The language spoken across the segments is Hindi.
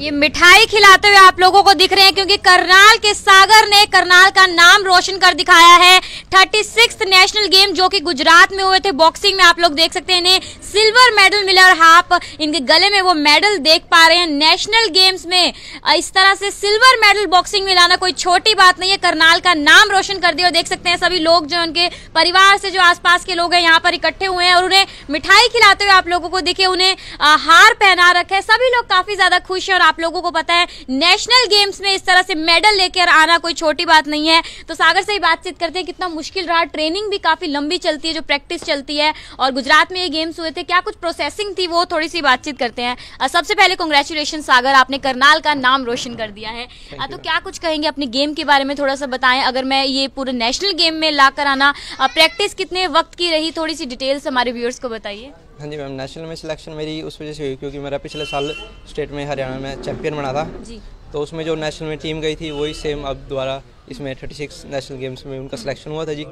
ये मिठाई खिलाते हुए आप लोगों को दिख रहे हैं क्योंकि करनाल के सागर ने करनाल का नाम रोशन कर दिखाया है। थर्टी नेशनल गेम जो कि गुजरात में हुए थे। बॉक्सिंग में आप लोग देख सकते हैं, इन्हें सिल्वर मेडल मिला और आप इनके गले में वो मेडल देख पा रहे हैं। नेशनल गेम्स में इस तरह से सिल्वर मेडल बॉक्सिंग में लाना कोई छोटी बात नहीं है। करनाल का नाम रोशन कर दिया और देख सकते हैं सभी लोग जो उनके परिवार से जो आसपास के लोग हैं, यहाँ पर इकट्ठे हुए हैं और उन्हें मिठाई खिलाते हुए आप लोगों को दिखे उन्हें हार पहना रखे सभी लोग काफ़ी ज़्यादा खुश है और आप लोगों को पता है, नेशनल गेम्स में इस तरह से मेडल लेकर आना कोई छोटी बात नहीं है। तो सागर से ही बातचीत करते हैं, कितना मुश्किल रहा। ट्रेनिंग भी काफ़ी लंबी चलती है जो प्रैक्टिस चलती है। और गुजरात में ये गेम्स हुए थे क्या कुछ प्रोसेसिंग थी वो? थोड़ी सी बातचीत करते हैं। सबसे पहले कॉन्ग्रेचुलेशन सागर आपने करनाल का नाम रोशन कर दिया है। तो क्या कुछ कहेंगे अपने गेम के बारे में? थोड़ा सा बताएँ। अगर मैं ये पूरे नेशनल गेम में ला कर आना प्रैक्टिस कितने वक्त की रही? थोड़ी सी डिटेल्स हमारे व्यूअर्स को बताइए। हाँ जी मैम नेशनल में सिलेक्शन मेरी उस वजह से हुई क्योंकि मेरा पिछले साल स्टेट में हरियाणा में चैंपियन बना था। जी। तो उसमें जो नेशनल में टीम गई थी वही सेम अब दोबारा इसमें 36 नेशनल गेम्स में उनका सिलेक्शन हुआ था जी।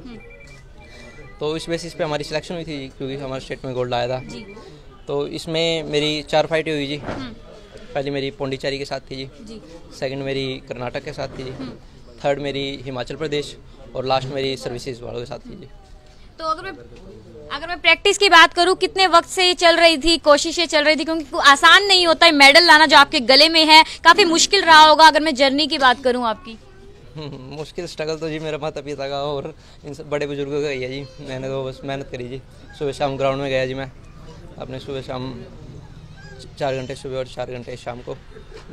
तो इस बेसिस पे हमारी सिलेक्शन हुई थी क्योंकि हमारे स्टेट में गोल्ड आया था। जी। तो इसमें मेरी चार फाइटें हुई जी। पहली मेरी पौंडीचेरी के साथ थी जी। जी। सेकंड मेरी कर्नाटक के साथ थी जी। थर्ड मेरी हिमाचल प्रदेश और लास्ट मेरी सर्विसेज़ वालों के साथ थी जी। तो अगर मैं अगर मैं प्रैक्टिस की बात करूँ, कितने वक्त से ये चल रही थी, कोशिशें चल रही थी, क्योंकि आसान नहीं होता है मेडल लाना जो आपके गले में है। काफ़ी मुश्किल रहा होगा अगर मैं जर्नी की बात करूँ आपकी। मुश्किल स्ट्रगल तो जी मेरे माता पिता का और इन सब बड़े बुज़ुर्गों का ही है जी। मैंने तो बस मेहनत करी जी। सुबह शाम ग्राउंड में गया जी मैं। अपने सुबह शाम चार घंटे सुबह और चार घंटे शाम को।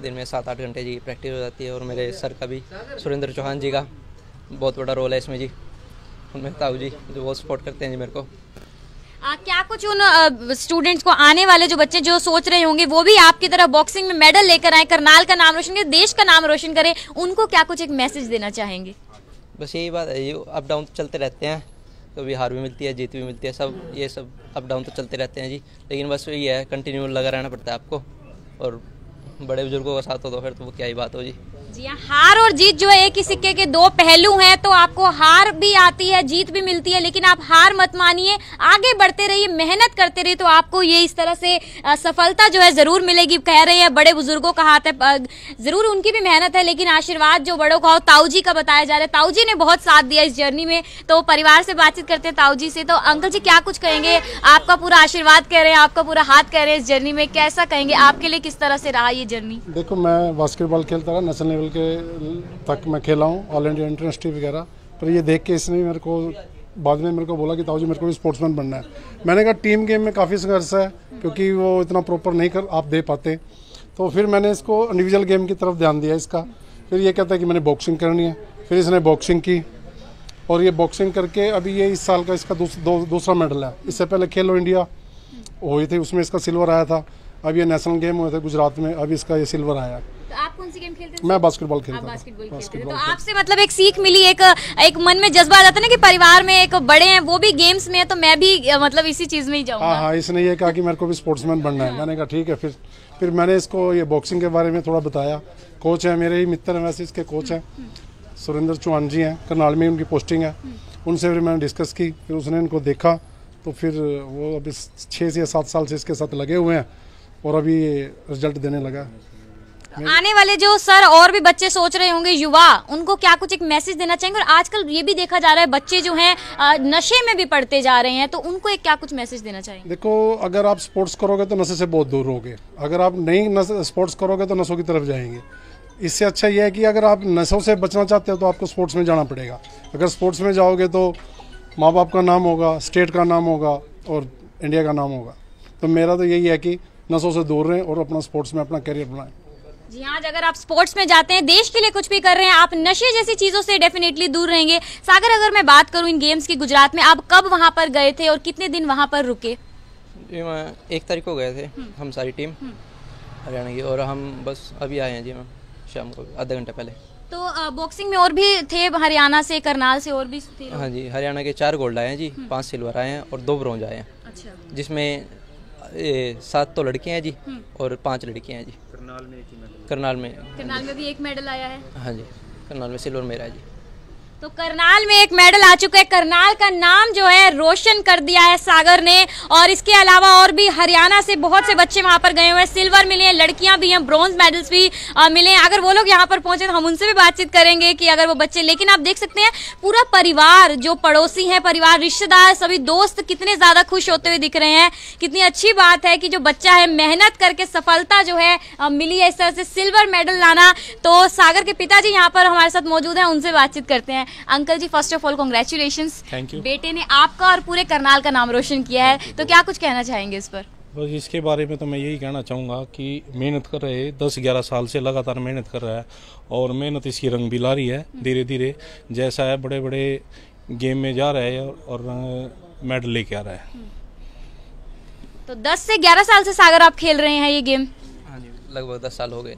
दिन में सात आठ घंटे जी प्रैक्टिस हो जाती है और मेरे सर का भी सुरेंद्र चौहान जी का बहुत बड़ा रोल है इसमें जी। उनमें ताऊ जी जो बहुत सपोर्ट करते हैं जी मेरे को। आ, क्या कुछ उन स्टूडेंट्स को आने वाले जो बच्चे जो सोच रहे होंगे वो भी आपकी तरह बॉक्सिंग में मेडल लेकर आए करनाल का नाम रोशन करें देश का नाम रोशन करें उनको क्या कुछ एक मैसेज देना चाहेंगे? बस यही बात है ये अप डाउन तो चलते रहते हैं कभी हार भी मिलती है जीत भी मिलती है सब ये सब अप डाउन तो चलते रहते हैं जी लेकिन बस यही है कंटिन्यू लगा रहना पड़ता है आपको और बड़े बुज़ुर्गों का साथ हो तो फिर तो वो क्या ही बात हो जी। जी हाँ हार और जीत जो है, एक ही सिक्के के दो पहलू हैं तो आपको हार भी आती है, जीत भी मिलती है, लेकिन आप हार मत मानिए, आगे बढ़ते रहिए, मेहनत करते रहिए तो आपको ये इस तरह से सफलता जो है ज़रूर मिलेगी, कह रहे हैं बड़े बुज़ुर्गों का हाथ है ज़रूर उनकी भी मेहनत है, लेकिन आशीर्वाद जो बड़ों का हो ताऊ जी का बताया जा रहा है ताऊ जी ने बहुत साथ दिया इस जर्नी में तो परिवार से बातचीत करते हैं ताऊ जी से तो अंकल जी क्या कुछ कहेंगे, आपका पूरा आशीर्वाद कह रहे हैं, आपका पूरा हाथ कह रहे हैं इस जर्नी में, कैसा कहेंगे, आपके लिए किस तरह से रहा ये जर्नी? देखो, मैं बास्केटबॉल खेलता रहा, नेशनल लेवल के तक मैं खेला हूँ ऑल इंडिया इंटरनेशनल वगैरह। पर ये देख के इसने मेरे को, बाद में मेरे को बोला कि ताऊ जी मेरे को भी स्पोर्ट्समैन बनना है। मैंने कहा टीम गेम में काफ़ी संघर्ष है, क्योंकि वो इतना प्रॉपर नहीं कर, आप दे पाते। तो फिर मैंने इसको इंडिविजुअल गेम की तरफ़ ध्यान दिया इसका। फिर ये कहता है कि मैंने बॉक्सिंग करनी है। फिर इसने बॉक्सिंग की। और ये बॉक्सिंग करके अभी ये इस साल का इसका दूसरा मेडल है। इससे पहले खेलो इंडिया हुई थी, उसमें इसका सिल्वर आया था। अब ये नेशनल गेम हुए थे गुजरात में अभी इसका ये सिल्वर आया तो आप कौन सी गेम खेलते थे मैं बास्केटबॉल खेलता था बास्केटबॉल खेलते थे तो आपसे मतलब एक सीख मिली एक एक मन में जज्बा आ जाता है ना कि परिवार में एक बड़े हैं वो भी गेम्स में है तो मैं भी मतलब इसी चीज़ में ही हाँ जाऊँगा। हाँ इसने ये कहा कि मेरे को भी स्पोर्ट्समैन बनना है। मैंने कहा ठीक है फिर फिर मैंने इसको ये बॉक्सिंग के बारे में थोड़ा बताया। कोच है मेरे ही मित्र हैं वैसे इसके कोच हैं। सुरेंद्र चौहान जी हैं करनाल में उनकी पोस्टिंग है। उनसे फिर मैंने डिस्कस की फिर उसने इनको देखा तो फिर वो अभी छः से या सात साल से इसके साथ लगे हुए हैं और अभी रिज़ल्ट देने लगा है। आने वाले जो सर और भी बच्चे सोच रहे होंगे युवा उनको क्या कुछ एक मैसेज देना चाहेंगे? और आजकल ये भी देखा जा रहा है बच्चे जो हैं नशे में भी पड़ते जा रहे हैं तो उनको एक क्या कुछ मैसेज देना चाहेंगे? देखो अगर आप स्पोर्ट्स करोगे तो नशे से बहुत दूर रहोगे अगर आप नहीं स्पोर्ट्स करोगे तो नशों की तरफ़ जाएँगे। इससे अच्छा यह है कि अगर आप नशों से बचना चाहते हो तो आपको स्पोर्ट्स में जाना पड़ेगा। अगर स्पोर्ट्स में जाओगे तो माँ बाप का नाम होगा स्टेट का नाम होगा और इंडिया का नाम होगा। तो मेरा तो यही है कि नशों से दूर रहें और अपना स्पोर्ट्स में अपना करियर बनाएँ। जी हाँ आज अगर आप स्पोर्ट्स में जाते हैं देश के लिए कुछ भी कर रहे हैं आप नशे जैसी चीज़ों से डेफिनेटली दूर रहेंगे। सागर अगर मैं बात करूँ इन गेम्स की गुजरात में आप कब वहाँ पर गए थे और कितने दिन वहाँ पर रुके? जी मैं एक तारीख को गए थे हम सारी टीम हरियाणा की और हम बस अभी आए हैं जी मैम शाम को आधे घंटे पहले। तो बॉक्सिंग में और भी थे हरियाणा से करनाल से और भी थे? हाँ जी हरियाणा के चार गोल्ड आए हैं जी पाँच सिल्वर आए हैं और दो ब्रॉन्ज आए हैं। अच्छा। जिसमें सात तो लड़के हैं जी और पाँच लड़कियाँ हैं जी। करनाल में एक मेडल। करनाल में। करनाल में भी एक मेडल आया है। हाँ जी करनाल में सिल्वर मेरा है जी। तो करनाल में एक मेडल आ चुका है। करनाल का नाम जो है रोशन कर दिया है सागर ने। और इसके अलावा और भी हरियाणा से बहुत से बच्चे वहाँ पर गए हुए हैं। सिल्वर मिले हैं लड़कियाँ भी हैं ब्रॉन्ज मेडल्स भी आ, मिले हैं। अगर वो लोग यहाँ पर पहुँचे तो हम उनसे भी बातचीत करेंगे कि अगर वो बच्चे लेकिन आप देख सकते हैं पूरा परिवार जो पड़ोसी है परिवार रिश्तेदार सभी दोस्त कितने ज़्यादा खुश होते हुए दिख रहे हैं। कितनी अच्छी बात है कि जो बच्चा है मेहनत करके सफलता जो है मिली है इस तरह से सिल्वर मेडल लाना। तो सागर के पिताजी यहाँ पर हमारे साथ मौजूद है उनसे बातचीत करते हैं। अंकल जी फ़र्स्ट ऑफ़ ऑल कॉन्ग्रेचुलेशन. बेटे ने आपका और पूरे करनाल का नाम रोशन किया है। तो क्या कुछ कहना चाहेंगे इस पर? बस इसके बारे में तो मैं यही कहना चाहूँगा कि मेहनत कर रहे दस ग्यारह साल से लगातार मेहनत कर रहा है और मेहनत इसकी रंग भी ला रही है धीरे धीरे जैसा है बड़े बड़े गेम में जा रहा है और, मेडल लेके आ रहा है। तो 10 से 11 साल से सागर आप खेल रहे हैं ये गेम? हाँ जी लगभग दस साल हो गए।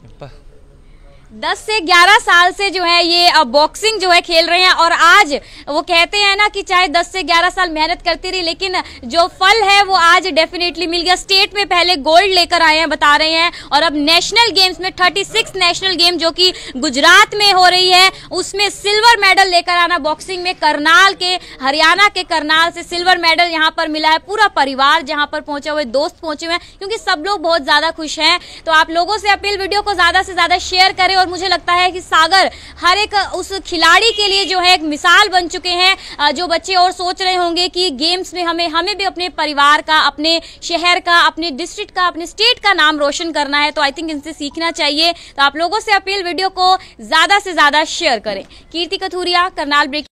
10 से 11 साल से जो है ये बॉक्सिंग जो है खेल रहे हैं और आज वो कहते हैं ना कि चाहे 10 से 11 साल मेहनत करती रही, लेकिन जो फल है वो आज डेफिनेटली मिल गया। स्टेट में पहले गोल्ड लेकर आए हैं, बता रहे हैं और अब नेशनल गेम्स में 36 नेशनल गेम जो कि गुजरात में हो रही है, उसमें सिल्वर मेडल लेकर आना बॉक्सिंग में। करनाल के, हरियाणा के करनाल से सिल्वर मेडल यहाँ पर मिला है। पूरा परिवार जहाँ पर पहुँचे हुए, दोस्त पहुँचे हुए हैं, क्योंकि सब लोग बहुत ज़्यादा खुश हैं। तो आप लोगों से अपील, वीडियो को ज़्यादा से ज़्यादा शेयर करें और मुझे लगता है कि सागर हर एक, उस खिलाड़ी के लिए जो है एक मिसाल बन चुके हैं। जो बच्चे और सोच रहे होंगे कि गेम्स में हमें हमें भी अपने परिवार का, अपने शहर का, अपने डिस्ट्रिक्ट का, अपने स्टेट का नाम रोशन करना है तो आई थिंक इनसे सीखना चाहिए। तो आप लोगों से अपील वीडियो को ज़्यादा से ज़्यादा शेयर करें। कीर्ति कथूरिया, करनाल ब्रेक